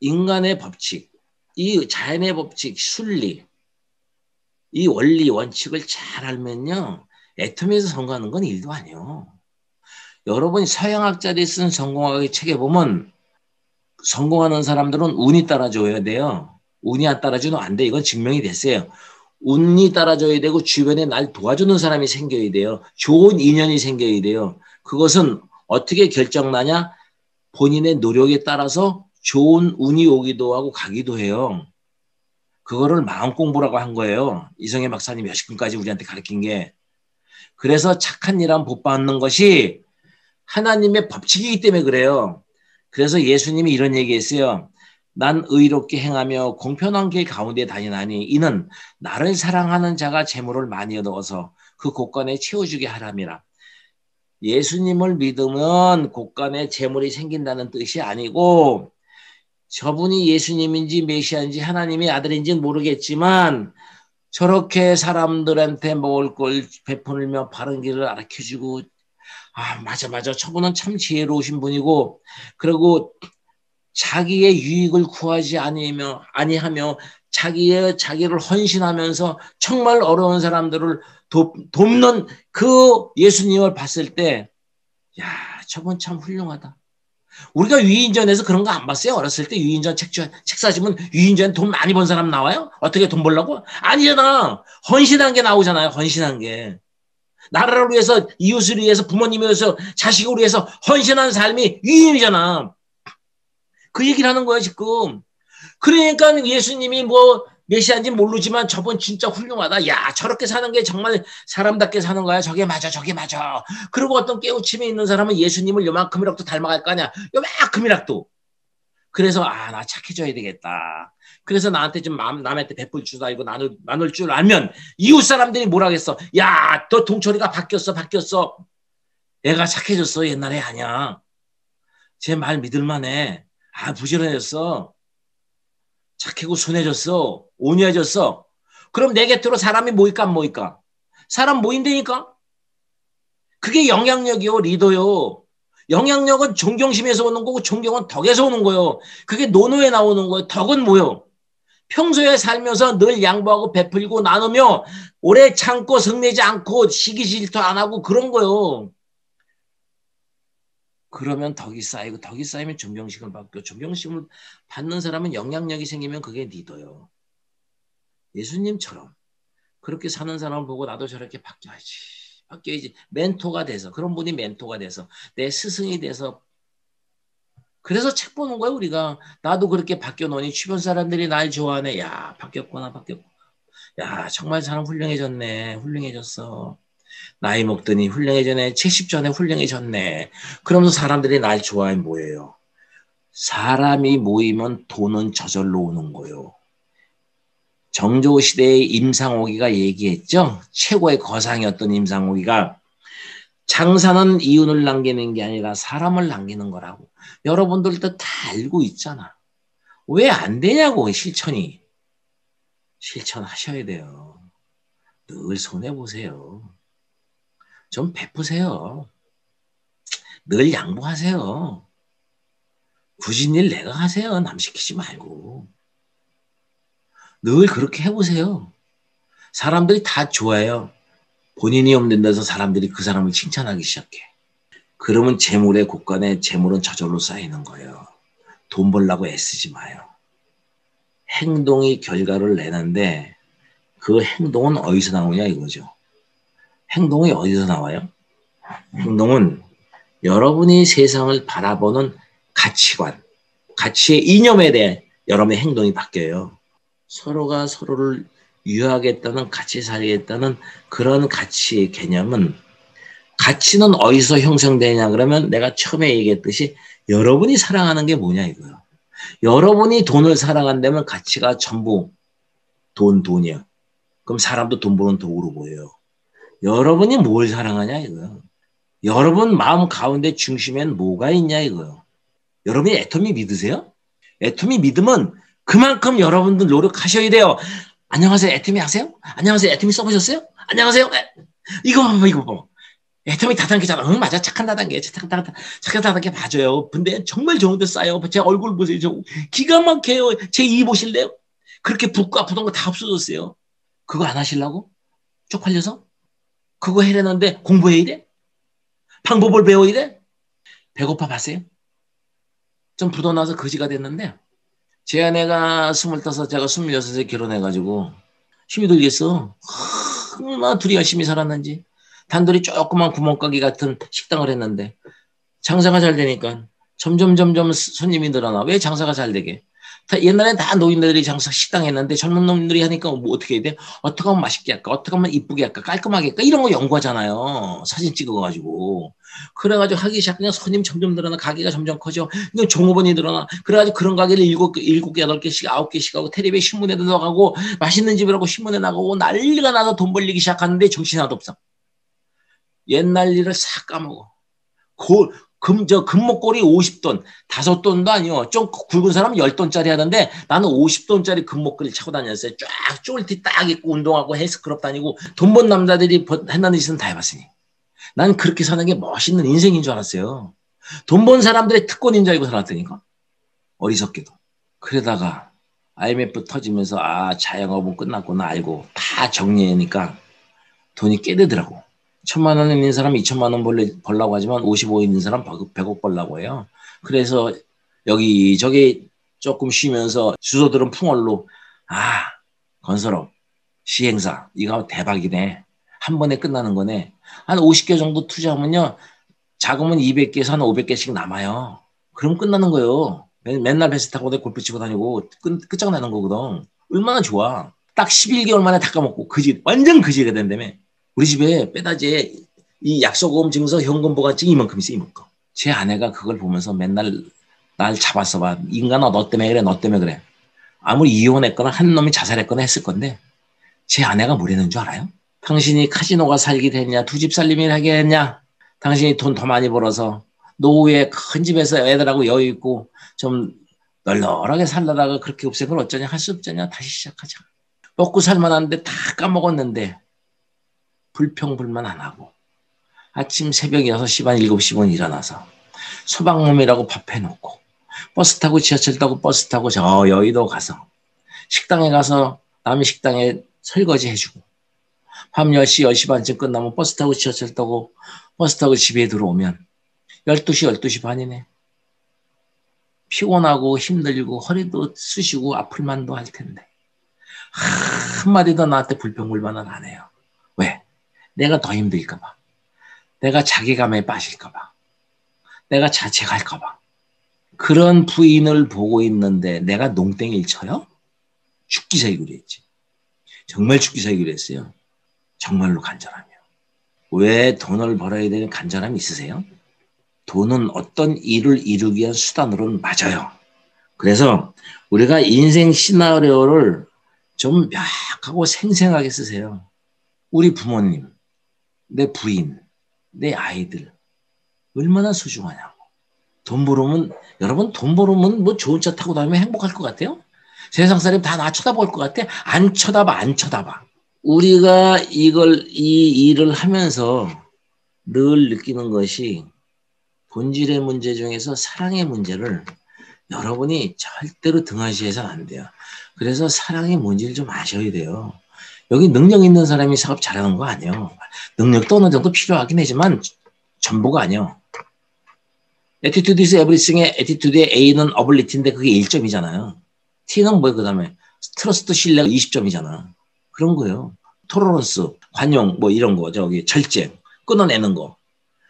인간의 법칙, 이 자연의 법칙, 순리, 이 원리, 원칙을 잘 알면요. 애텀에서 선거하는 건 일도 아니에요. 여러분이 서양학자들이 쓴 성공학의 책에 보면 성공하는 사람들은 운이 따라줘야 돼요. 운이 안 따라주면 안 돼. 이건 증명이 됐어요. 운이 따라줘야 되고 주변에 날 도와주는 사람이 생겨야 돼요. 좋은 인연이 생겨야 돼요. 그것은 어떻게 결정나냐? 본인의 노력에 따라서 좋은 운이 오기도 하고 가기도 해요. 그거를 마음 공부라고 한 거예요. 이성의 박사님 몇 시간까지 우리한테 가르친 게. 그래서 착한 일한 복 받는 것이 하나님의 법칙이기 때문에 그래요. 그래서 예수님이 이런 얘기했어요. 난 의롭게 행하며 공평한 길 가운데 다니나니 이는 나를 사랑하는 자가 재물을 많이 얻어서 그 곳간에 채워주게 하람이라. 예수님을 믿으면 곳간에 재물이 생긴다는 뜻이 아니고 저분이 예수님인지 메시아인지 하나님의 아들인지는 모르겠지만 저렇게 사람들한테 먹을 걸 베풀며 바른 길을 알려주고 아 맞아 맞아 저분은 참 지혜로우신 분이고 그리고 자기의 유익을 구하지 아니며 아니하며 자기의 자기를 헌신하면서 정말 어려운 사람들을 돕, 돕는 그 예수님을 봤을 때, 야, 저분 참 훌륭하다. 우리가 유인전에서 그런 거 안 봤어요? 어렸을 때 유인전 책, 책 사시면 유인전 돈 많이 번 사람 나와요? 어떻게 돈 벌라고? 아니잖아. 헌신한 게 나오잖아요. 헌신한 게. 나라를 위해서, 이웃을 위해서, 부모님을 위해서, 자식을 위해서 헌신한 삶이 유인이잖아. 그 얘기를 하는 거야, 지금. 그러니까 예수님이 뭐 메시아인지 모르지만 저분 진짜 훌륭하다. 야, 저렇게 사는 게 정말 사람답게 사는 거야. 저게 맞아, 저게 맞아. 그리고 어떤 깨우침이 있는 사람은 예수님을 요만큼이라도 닮아갈 거 아니야. 요만큼이라도. 그래서 아, 나 착해져야 되겠다. 그래서 나한테 좀 남, 남한테 베풀 줄 알고 나눌, 나눌 줄 알면 이웃 사람들이 뭐라겠어. 야, 너 동철이가 바뀌었어, 바뀌었어. 애가 착해졌어. 옛날에 아니야. 제 말 믿을만해. 아, 부지런해졌어. 착하고 순해졌어. 온유해졌어. 그럼 내 곁으로 사람이 모일까 안 모일까? 사람 모인다니까? 그게 영향력이요, 리더요. 영향력은 존경심에서 오는 거고 존경은 덕에서 오는 거요. 그게 노노에 나오는 거예요. 덕은 뭐요? 평소에 살면서 늘 양보하고 베풀고 나누며 오래 참고 성내지 않고 시기 질투 안 하고 그런 거요. 그러면 덕이 쌓이고 덕이 쌓이면 존경심을 받고 존경심을 받는 사람은 영향력이 생기면 그게 리더요. 예수님처럼 그렇게 사는 사람을 보고 나도 저렇게 바뀌어야지. 바뀌어야지. 멘토가 돼서 그런 분이 멘토가 돼서 내 스승이 돼서 그래서 책 보는 거야 우리가 나도 그렇게 바뀌어 놓으니 주변 사람들이 날 좋아하네. 야 바뀌었구나 바뀌었구나. 야 정말 사람 훌륭해졌네. 훌륭해졌어. 나이 먹더니 훌륭해졌네. 70전에 훌륭해졌네. 그러면서 사람들이 날 좋아해 뭐예요? 사람이 모이면 돈은 저절로 오는 거요. 정조 시대의 임상옥이가 얘기했죠. 최고의 거상이었던 임상옥이가 장사는 이윤을 남기는 게 아니라 사람을 남기는 거라고. 여러분들도 다 알고 있잖아. 왜 안 되냐고 실천이. 실천하셔야 돼요. 늘 손해 보세요. 좀 베푸세요. 늘 양보하세요. 굳이 일 내가 하세요. 남 시키지 말고. 늘 그렇게 해보세요. 사람들이 다 좋아해요. 본인이 없는 데서 사람들이 그 사람을 칭찬하기 시작해. 그러면 재물의 곳간에 재물은 저절로 쌓이는 거예요. 돈 벌라고 애쓰지 마요. 행동이 결과를 내는데 그 행동은 어디서 나오냐 이거죠. 행동이 어디서 나와요? 행동은 여러분이 세상을 바라보는 가치관, 가치의 이념에 대해 여러분의 행동이 바뀌어요. 서로가 서로를 유하겠다는 같이 살겠다는 그런 가치의 개념은 가치는 어디서 형성되냐 그러면 내가 처음에 얘기했듯이 여러분이 사랑하는 게 뭐냐 이거요. 여러분이 돈을 사랑한다면 가치가 전부 돈 돈이야. 그럼 사람도 돈 버는 도구로 보여요. 여러분이 뭘 사랑하냐 이거요. 여러분 마음 가운데 중심엔 뭐가 있냐 이거요. 여러분이 애터미 믿으세요? 애터미 믿으면 그만큼 여러분들 노력하셔야 돼요. 안녕하세요. 애터미 아세요? 안녕하세요. 애터미 써보셨어요? 안녕하세요. 이거 봐봐, 이거 봐봐. 애터미 다단계잖아. 응, 맞아. 착한 다단계. 착한 다단계. 착한 다단계 맞아요. 근데 정말 좋은 데 싸요. 제 얼굴 보세요. 저 기가 막혀요. 제 이 보실래요? 그렇게 붓고 아프던 거 다 없어졌어요. 그거 안 하시려고? 쪽팔려서? 그거 해내는데 공부해야 돼? 방법을 배워야 돼? 배고파 봤어요? 좀 부도나서 거지가 됐는데 제 아내가 스물다섯, 제가 스물여섯에 결혼해가지고 힘이 들겠어. 얼마나 둘이 열심히 살았는지. 단둘이 조그만 구멍가게 같은 식당을 했는데 장사가 잘 되니까 점점 점점 손님이 늘어나. 왜 장사가 잘 되게? 옛날에 다 노인들이 장사 식당 했는데 젊은 놈들이 하니까 뭐 어떻게 해야 돼? 어떻게 하면 맛있게 할까? 어떻게 하면 이쁘게 할까? 깔끔하게 할까? 이런 거 연구하잖아요. 사진 찍어가지고. 그래가지고 하기 시작하면 손님 점점 늘어나 가게가 점점 커져. 이거 종업원이 늘어나. 그래가지고 그런 가게를 일곱, 일곱 개, 여덟 개씩, 아홉 개씩 하고 텔레비에 신문에도 나가고 맛있는 집이라고 신문에 나가고 난리가 나서 돈 벌리기 시작하는데 정신 하나도 없어. 옛날 일을 싹 까먹어. 고, 금, 저, 금목걸이 50돈, 5돈도 아니요. 좀 굵은 사람은 10돈짜리 하는데 나는 50돈짜리 금목걸이 차고 다녔어요. 쫙 쫄티 딱 입고 운동하고 헬스클럽 다니고 돈 번 남자들이 했나는 짓은 다 해봤으니. 난 그렇게 사는 게 멋있는 인생인 줄 알았어요. 돈 번 사람들의 특권인 줄 알고 살았다니까. 어리석게도. 그러다가 IMF 터지면서 아, 자영업은 끝났구나 알고 다 정리하니까 돈이 깨되더라고. 천만 원 있는 사람 2천만 원 벌래, 벌라고 하지만 55 있는 사람 100억 벌라고 해요. 그래서 여기 저기 조금 쉬면서 주소들은 풍월로 아 건설업 시행사 이거 대박이네. 한 번에 끝나는 거네. 한 50개 정도 투자하면요 자금은 200개에서 한 500개씩 남아요. 그럼 끝나는 거예요. 맨날 베스 타고 내 골프 치고 다니고 끝, 끝장나는 거거든. 얼마나 좋아. 딱 11개월 만에 닦아먹고 그지 완전 그지가 된다며 우리 집에 빼다지에 이 약소보험 증서 현금 보관증 이만큼 있어 이만큼. 제 아내가 그걸 보면서 맨날 날 잡았어 봐. 인간아 너 때문에 그래 너 때문에 그래. 아무리 이혼했거나 한 놈이 자살했거나 했을 건데 제 아내가 뭐라는 줄 알아요? 당신이 카지노가 살기 됐냐 두 집 살림을 하게 했냐 당신이 돈 더 많이 벌어서 노후에 큰 집에서 애들하고 여유 있고 좀 널널하게 살다가 그렇게 없애면 어쩌냐 할 수 없잖냐 다시 시작하자 먹고 살만한데 다 까먹었는데 불평불만 안 하고 아침 새벽 6시 반 7시 분 일어나서 서방놈이라고 밥 해놓고 버스 타고 지하철 타고 버스 타고 저 여의도 가서 식당에 가서 남의 식당에 설거지 해주고 밤 10시 10시 반쯤 끝나면 버스 타고 지하철 타고 버스 타고 집에 들어오면 12시 12시 반이네 피곤하고 힘들고 허리도 쑤시고 아플 만도 할 텐데 한마디도 나한테 불평불만은 안 해요 왜? 내가 더 힘들까봐. 내가 자괴감에 빠질까봐. 내가 자책할까봐. 그런 부인을 보고 있는데 내가 농땡이를 쳐요? 죽기 살기로 했지. 정말 죽기 살기로 했어요. 정말로 간절하며. 왜 돈을 벌어야 되는 간절함이 있으세요? 돈은 어떤 일을 이루기 위한 수단으로는 맞아요. 그래서 우리가 인생 시나리오를 좀 명하고 생생하게 쓰세요. 우리 부모님, 내 부인, 내 아이들 얼마나 소중하냐고. 돈 벌으면 여러분 돈 벌으면 뭐 좋은 차 타고 다니면 행복할 것 같아요? 세상 사람 다 나 쳐다볼 것 같아? 안 쳐다봐 안 쳐다봐. 우리가 이걸 이 일을 하면서 늘 느끼는 것이 본질의 문제 중에서 사랑의 문제를 여러분이 절대로 등한시해서는 안 돼요. 그래서 사랑이 뭔지를 좀 아셔야 돼요. 여기 능력 있는 사람이 사업 잘하는 거 아니에요. 능력도 어느 정도 필요하긴 하지만 전부가 아니에요. 에티튜드 is everything의 에티튜드의 A는 어블리티인데 그게 1점이잖아요. T는 뭐예요? 그 다음에 trust 신뢰가 20점이잖아. 그런 거예요. 토러런스, 관용 뭐 이런 거 저기 절제 끊어내는 거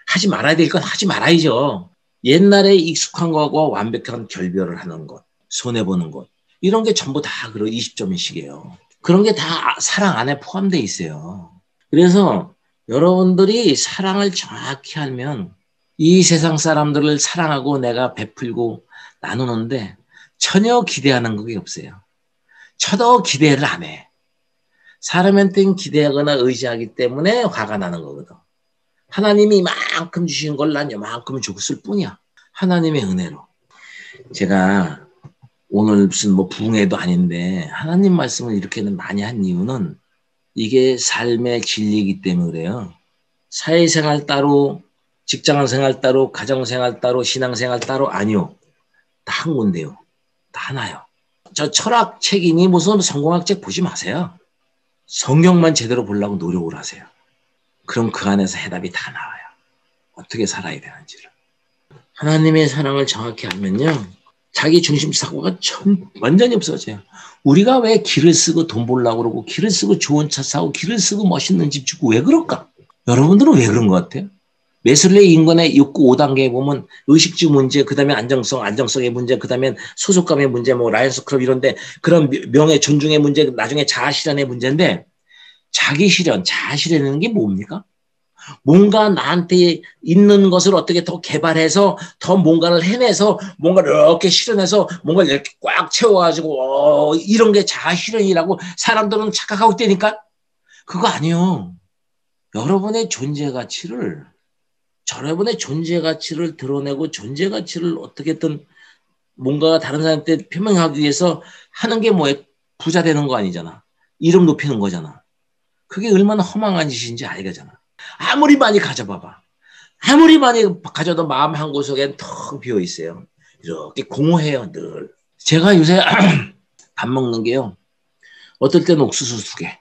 하지 말아야 될 건 하지 말아야죠. 옛날에 익숙한 거하고 완벽한 결별을 하는 것, 손해보는 것 이런 게 전부 다 그런 20점이시게요. 그런 게 다 사랑 안에 포함되어 있어요. 그래서 여러분들이 사랑을 정확히 하면 이 세상 사람들을 사랑하고 내가 베풀고 나누는데 전혀 기대하는 것이 없어요. 저도 기대를 안 해. 사람한테는 기대하거나 의지하기 때문에 화가 나는 거거든. 하나님이 이만큼 주신 걸 난 이만큼 줬을 뿐이야. 하나님의 은혜로. 제가 오늘 무슨 뭐 부흥회도 아닌데 하나님 말씀을 이렇게는 많이 한 이유는 이게 삶의 진리이기 때문에 그래요. 사회생활 따로, 직장생활 따로, 가정생활 따로, 신앙생활 따로 아니요. 다 한 건데요. 다 하나요. 저 철학 책이니 무슨 성공학 책 보지 마세요. 성경만 제대로 보려고 노력을 하세요. 그럼 그 안에서 해답이 다 나와요. 어떻게 살아야 되는지를. 하나님의 사랑을 정확히 알면요. 자기 중심 사고가 전 완전히 없어져요. 우리가 왜 길을 쓰고 돈 벌려고 그러고 길을 쓰고 좋은 차 사고 길을 쓰고 멋있는 집 짓고 왜 그럴까? 여러분들은 왜 그런 것 같아요? 매슬로 인간의 욕구 5단계에 보면 의식주 문제, 그 다음에 안정성, 안정성의 문제, 그 다음에 소속감의 문제, 뭐 라이온스 클럽 이런데 그런 명예, 존중의 문제, 나중에 자아 실현의 문제인데 자기 실현, 자아 실현이라는 게 뭡니까? 뭔가 나한테 있는 것을 어떻게 더 개발해서 더 뭔가를 해내서 뭔가를 이렇게 실현해서 뭔가를 이렇게 꽉 채워가지고 어, 이런 게 자아 실현이라고 사람들은 착각하고 있다니까? 그거 아니요. 여러분의 존재 가치를 여러분의 존재 가치를 드러내고 존재 가치를 어떻게든 뭔가 다른 사람한테 표명하기 위해서 하는 게 뭐에 부자 되는 거 아니잖아. 이름 높이는 거잖아. 그게 얼마나 허망한 짓인지 알겠잖아. 아무리 많이 가져봐봐. 아무리 많이 가져도 마음 한 구석엔 텅 비어 있어요. 이렇게 공허해요, 늘. 제가 요새 밥 먹는 게요. 어떨 때는 옥수수 두 개,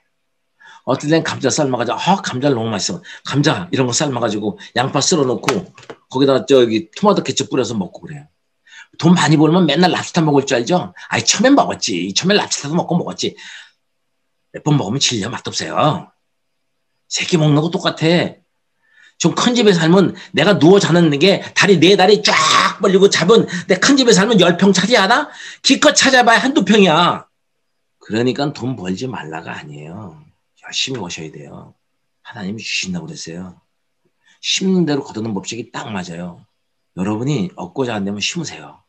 어떨 땐 감자 삶아가지고, 아, 감자를 너무 맛있어. 감자 이런 거 삶아가지고 양파 썰어 놓고 거기다가 저기 토마토 케첩 뿌려서 먹고 그래요. 돈 많이 벌면 맨날 랍스터 먹을 줄 알죠? 아이, 처음엔 먹었지. 처음엔 랍스터도 먹고 먹었지. 몇 번 먹으면 질려 맛없어요. 새끼 먹는 거 똑같아. 좀 큰 집에 살면 내가 누워 자는 게 다리 네 다리 쫙 벌리고 잡은 내 큰 집에 살면 열 평 차지 않아? 기껏 찾아봐야 한두 평이야. 그러니까 돈 벌지 말라가 아니에요. 열심히 오셔야 돼요. 하나님이 주신다고 그랬어요. 심는 대로 거두는 법칙이 딱 맞아요. 여러분이 얻고자 한다면 심으세요.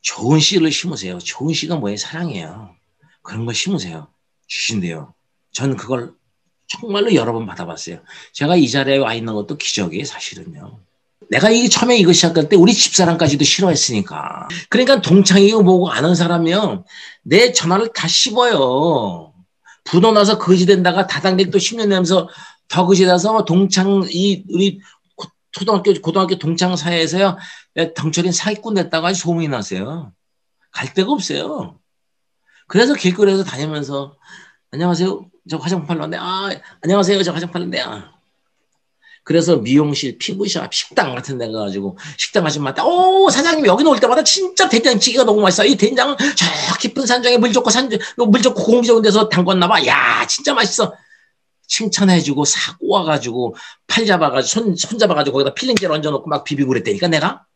좋은 씨를 심으세요. 좋은 씨가 뭐예요? 사랑이에요. 그런 걸 심으세요. 주신대요. 전 그걸 정말로 여러 번 받아봤어요. 제가 이 자리에 와 있는 것도 기적이에요, 사실은요. 내가 이게 처음에 이거 시작할 때 우리 집사람까지도 싫어했으니까. 그러니까 동창이고 뭐고 아는 사람이요. 내 전화를 다 씹어요. 분노 나서 거지 된다가 다단계 또 10년 내면서 더 거지 나서 동창, 이, 우리 초등학교, 고등학교 동창 사회에서요. 덩철인 사기꾼 됐다고 아주 소문이 났어요. 갈 데가 없어요. 그래서 길거리에서 다니면서 안녕하세요. 저 화장품 팔러는데, 아, 안녕하세요. 저 화장품 팔는데, 아. 그래서 미용실, 피부샵, 식당 같은 데 가가지고 식당 아줌마한테 오 사장님 여기 올 때마다 진짜 된장찌개가 너무 맛있어. 이 된장은 저 깊은 산정에 물 좋고 산, 물 좋고 공기 좋은 데서 담궜나 봐. 야 진짜 맛있어. 칭찬해주고 사고 와가지고 팔 잡아가지고 손, 손 잡아가지고 거기다 필링젤 얹어놓고 막 비비고 그랬다니까 내가.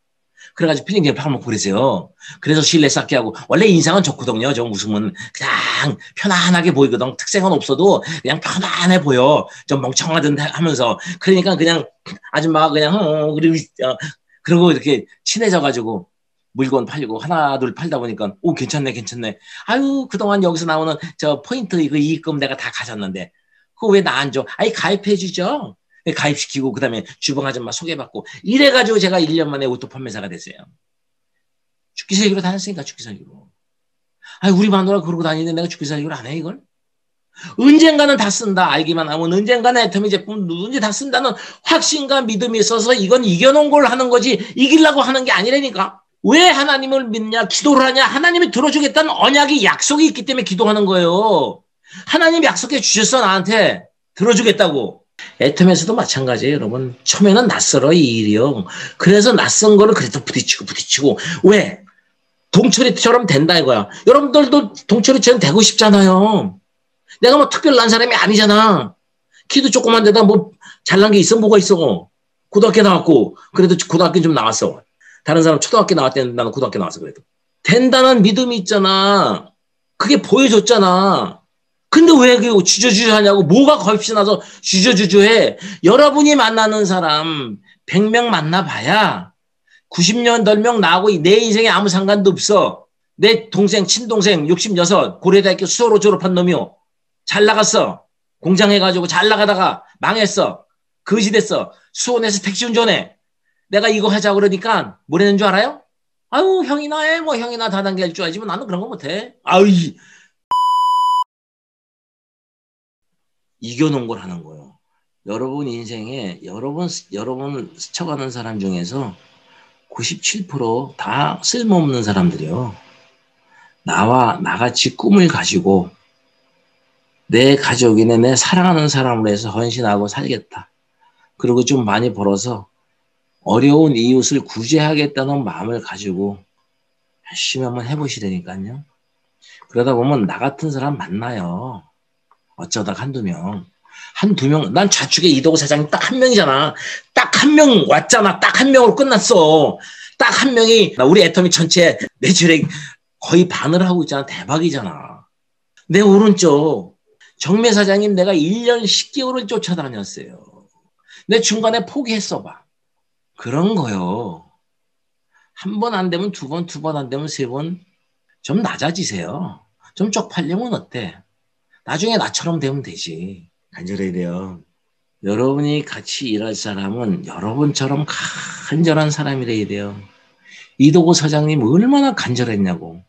그래가지고 필링젤 팔먹고 그러세요. 그래서 신뢰 쌓게 하고 원래 인상은 좋거든요. 저 웃음은 그냥 편안하게 보이거든. 특색은 없어도 그냥 편안해 보여. 좀 멍청한 듯 하면서 그러니까 그냥 아줌마가 그냥 어, 그리고 어, 그러고 이렇게 친해져가지고 물건 팔리고 하나 둘 팔다 보니까 오 괜찮네 괜찮네. 아유 그동안 여기서 나오는 저 포인트 그 이익금 내가 다 가졌는데 그거 왜 나 안 줘? 아이 가입해 주죠. 가입시키고 그다음에 주방 아줌마 소개받고 이래 가지고 제가 1년 만에 오토 판매사가 됐어요. 죽기 살기로 다녔으니까 죽기 살기로. 아니 우리 마누라 그러고 다니는데 내가 죽기 살기로 안 해 이걸? 언젠가는 다 쓴다 알기만 하면 언젠가는 애터미 제품 누군지 다 쓴다는 확신과 믿음이 있어서 이건 이겨놓은 걸 하는 거지 이기려고 하는 게 아니라니까. 왜 하나님을 믿냐 기도를 하냐 하나님이 들어주겠다는 언약이 약속이 있기 때문에 기도하는 거예요. 하나님 약속해 주셨어 나한테 들어주겠다고. 애텀에서도 마찬가지예요, 여러분. 처음에는 낯설어, 이 일이요. 그래서 낯선 거를 그래도 부딪히고 부딪히고. 왜? 동철이처럼 된다 이거야. 여러분들도 동철이처럼 되고 싶잖아요. 내가 뭐 특별난 사람이 아니잖아. 키도 조그만 데다 뭐 잘난 게 있어? 뭐가 있어? 고등학교 나왔고, 그래도 고등학교 좀 나왔어. 다른 사람 초등학교 나왔대는 나는 고등학교 나왔어, 그래도. 된다는 믿음이 있잖아. 그게 보여줬잖아. 근데 왜 그 주저주저 하냐고 뭐가 겁이 나서 주저주저 해. 여러분이 만나는 사람 100명 만나봐야 90년 덜명 나하고 내 인생에 아무 상관도 없어. 내 동생 친동생 66 고려대학교 수호로 졸업한 놈이요. 잘 나갔어. 공장 해가지고 잘 나가다가 망했어. 거지 됐어. 수원에서 택시 운전해. 내가 이거 하자 그러니까 뭐라는 줄 알아요? 아유 형이나 해. 뭐 형이나 다단계 할 줄 알지만 나는 그런 거 못해. 아유 이겨놓은 걸 하는 거예요. 여러분 인생에 여러분 여러분 스쳐가는 사람 중에서 97%다 쓸모없는 사람들이요. 나와 나같이 꿈을 가지고 내 가족이네 내 사랑하는 사람으로 해서 헌신하고 살겠다. 그리고 좀 많이 벌어서 어려운 이웃을 구제하겠다는 마음을 가지고 열심히 한번 해보시라니까요. 그러다 보면 나 같은 사람 만나요. 어쩌다 한두 명. 한두 명, 난 좌측에 이도구 사장이 딱 한 명이잖아. 딱 한 명 왔잖아. 딱 한 명으로 끝났어. 딱 한 명이, 우리 애터미 전체 매출액 거의 반을 하고 있잖아. 대박이잖아. 내 오른쪽, 정매 사장님 내가 1년 10개월을 쫓아다녔어요. 내 중간에 포기했어 봐. 그런 거요. 한 번 안 되면 두 번, 두 번 안 되면 세 번. 좀 낮아지세요. 좀 쪽팔리면 어때? 나중에 나처럼 되면 되지. 간절해야 돼요. 여러분이 같이 일할 사람은 여러분처럼 간절한 사람이래야 돼요. 이도구 사장님 얼마나 간절했냐고.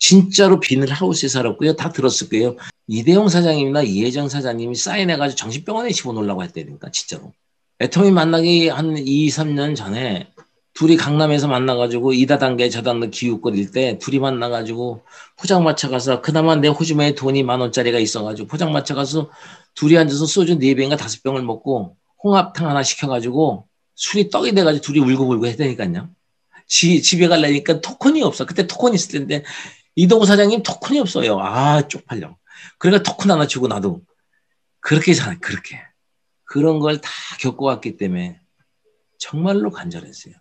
진짜로 비닐하우스에 살았고요. 다 들었을 거예요. 이대용 사장님이나 이혜정 사장님이 사인해가지고 정신병원에 집어넣으려고 했다니까 진짜로. 애터미 만나기 한 2, 3년 전에 둘이 강남에서 만나가지고 이다단계 저단계 기웃거릴 때 둘이 만나가지고 포장마차 가서 그나마 내 호주머니에 돈이 만 원짜리가 있어가지고 포장마차 가서 둘이 앉아서 소주 네 병인가 다섯 병을 먹고 홍합탕 하나 시켜가지고 술이 떡이 돼가지고 둘이 울고불고 했다니까요. 지, 집에 가려니까 토큰이 없어. 그때 토큰 있을 텐데 이동우 사장님 토큰이 없어요. 아 쪽팔려. 그러니까 토큰 하나 주고 나도 그렇게 사는 그렇게 그런 걸 다 겪어왔기 때문에 정말로 간절했어요.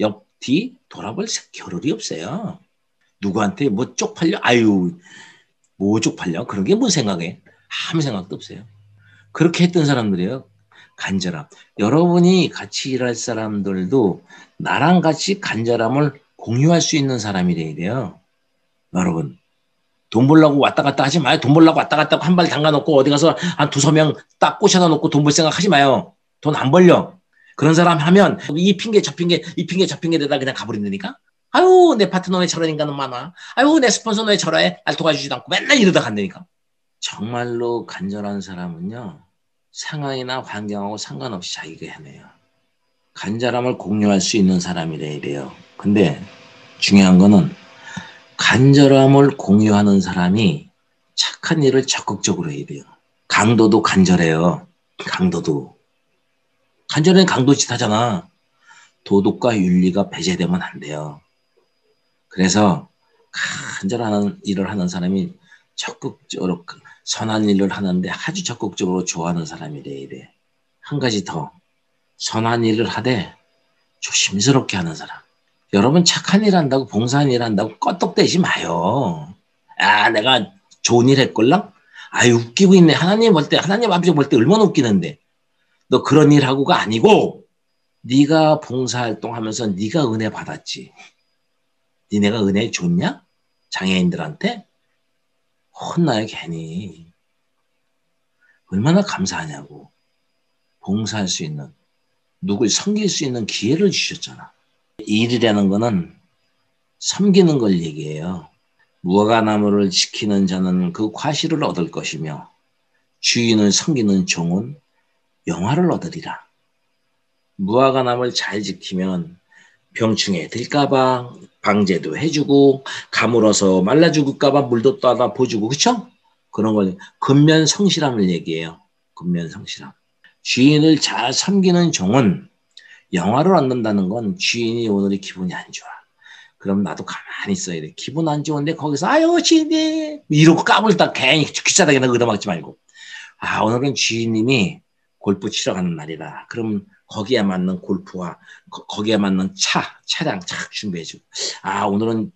옆, 뒤 돌아볼 겨를이 없어요. 누구한테 뭐 쪽팔려? 아유, 뭐 쪽팔려? 그런 게 뭔 생각해? 아무 생각도 없어요. 그렇게 했던 사람들이에요. 간절함. 여러분이 같이 일할 사람들도 나랑 같이 간절함을 공유할 수 있는 사람이 돼야 돼요. 여러분. 돈 벌라고 왔다 갔다 하지 마요. 돈 벌라고 왔다 갔다 한 발 담가 놓고 어디 가서 한 두서 명딱 꼬셔다 놓고 돈 벌 생각 하지 마요. 돈 안 벌려. 그런 사람 하면 이 핑계 저 핑계 이 핑계 저 핑계 대다 그냥 가버린다니까. 아유 내 파트너 왜 저런 인간은 많아. 아유 내 스폰서 왜 저래. 날 도와주지도 않고 맨날 이러다 간다니까. 정말로 간절한 사람은요. 상황이나 환경하고 상관없이 자기가 해내요. 간절함을 공유할 수 있는 사람이래야 돼요. 근데 중요한 거는 간절함을 공유하는 사람이 착한 일을 적극적으로 해야 돼요. 강도도 간절해요. 강도도. 간절히 강도짓 하잖아. 도덕과 윤리가 배제되면 안 돼요. 그래서 간절한 일을 하는 사람이 적극적으로 선한 일을 하는데 아주 적극적으로 좋아하는 사람이 돼야 돼. 한 가지 더. 선한 일을 하되 조심스럽게 하는 사람. 여러분 착한 일 한다고 봉사한 일 한다고 껐떡대지 마요. 아 내가 좋은 일 했걸랑? 아유 웃기고 있네. 하나님 볼 때 하나님 아버지 볼때 얼마나 웃기는데. 너 그런 일 하고가 아니고 네가 봉사활동하면서 네가 은혜 받았지. 니네가 은혜 줬냐? 장애인들한테? 혼나요 괜히. 얼마나 감사하냐고. 봉사할 수 있는 누굴 섬길 수 있는 기회를 주셨잖아. 일이라는 거는 섬기는 걸 얘기해요. 무화과나무를 지키는 자는 그 과실을 얻을 것이며 주인을 섬기는 종은 영화를 얻으리라. 무화과 나무를 잘 지키면 병충해 들까봐 방제도 해주고 가물어서 말라 죽을까봐 물도 떠다 보주고 그쵸? 그런 걸 근면 성실함을 얘기해요. 근면 성실함. 주인을 잘 섬기는 종은 영화를 얻는다는 건 주인이 오늘의 기분이 안 좋아. 그럼 나도 가만히 있어야 돼. 기분 안 좋은데 거기서 아유 주인님 이러고 까불다 괜히 귀찮다게 얻어먹지 말고 아 오늘은 주인님이 골프 치러 가는 날이라 그럼 거기에 맞는 골프와 거, 기에 맞는 차 차량 착 준비해주고 아 오늘은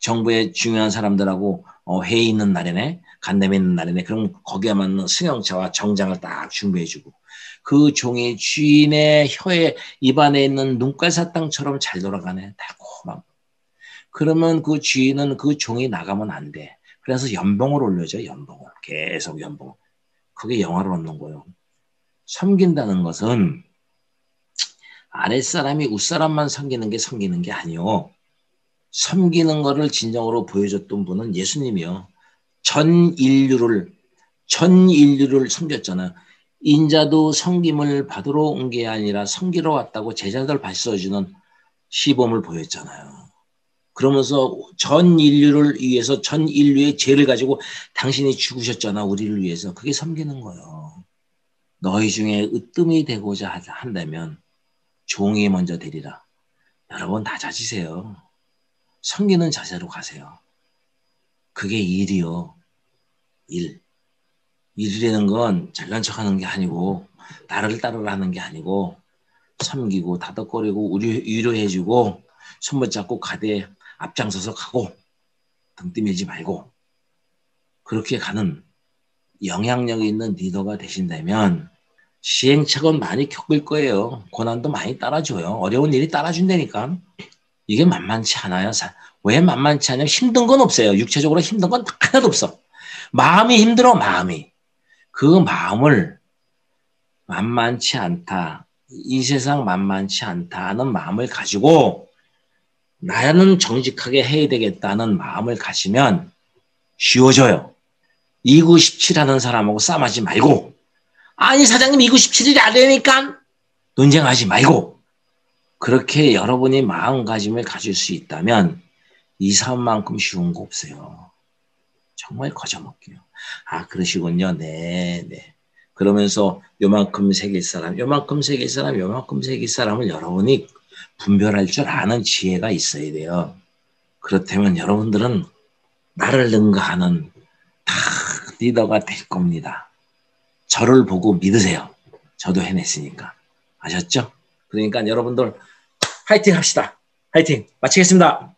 정부의 중요한 사람들하고 어, 회의 있는 날이네 간담회 있는 날이네 그럼 거기에 맞는 승용차와 정장을 딱 준비해주고 그 종이 주인의 혀에 입안에 있는 눈깔사탕처럼 잘 돌아가네. 달콤한. 그러면 그 주인은 그 종이 나가면 안 돼. 그래서 연봉을 올려줘, 연봉을. 계속 연봉. 그게 영화를 얻는 거예요. 섬긴다는 것은 아랫사람이 윗사람만 섬기는 게 섬기는 게 아니요. 섬기는 거를 진정으로 보여줬던 분은 예수님이요. 전 인류를, 전 인류를 섬겼잖아요. 인자도 성김을 받으러 온 게 아니라 성기러 왔다고 제자들 발써주는 시범을 보였잖아요. 그러면서 전 인류를 위해서 전 인류의 죄를 가지고 당신이 죽으셨잖아 우리를 위해서 그게 섬기는 거예요. 너희 중에 으뜸이 되고자 한다면 종이 먼저 되리라. 여러분 낮아지세요. 섬기는 자세로 가세요. 그게 일이요. 일. 일이라는 건 잘난 척 하는 게 아니고 나를 따르라는 게 아니고 섬기고 다독거리고 위로해주고 손 붙잡고 가대 앞장서서 가고 등 뛰매지 말고 그렇게 가는 영향력이 있는 리더가 되신다면 시행착오는 많이 겪을 거예요. 고난도 많이 따라줘요. 어려운 일이 따라준다니까. 이게 만만치 않아요. 왜 만만치 않냐? 힘든 건 없어요. 육체적으로 힘든 건 하나도 없어. 마음이 힘들어, 마음이. 그 마음을 만만치 않다. 이 세상 만만치 않다는 마음을 가지고 나는 정직하게 해야 되겠다는 마음을 가지면 쉬워져요. 297 하는 사람하고 싸움하지 말고 아니 사장님 297일이 안 되니까 논쟁하지 말고 그렇게 여러분이 마음가짐을 가질 수 있다면 이 사업만큼 쉬운 거 없어요. 정말 거저먹게요. 아 그러시군요. 네, 네. 그러면서 요만큼 새길 사람, 요만큼 새길 사람, 요만큼 새길 사람을 여러분이 분별할 줄 아는 지혜가 있어야 돼요. 그렇다면 여러분들은 나를 능가하는 다 리더가 될 겁니다. 저를 보고 믿으세요. 저도 해냈으니까. 아셨죠? 그러니까 여러분들 화이팅 합시다. 화이팅! 마치겠습니다.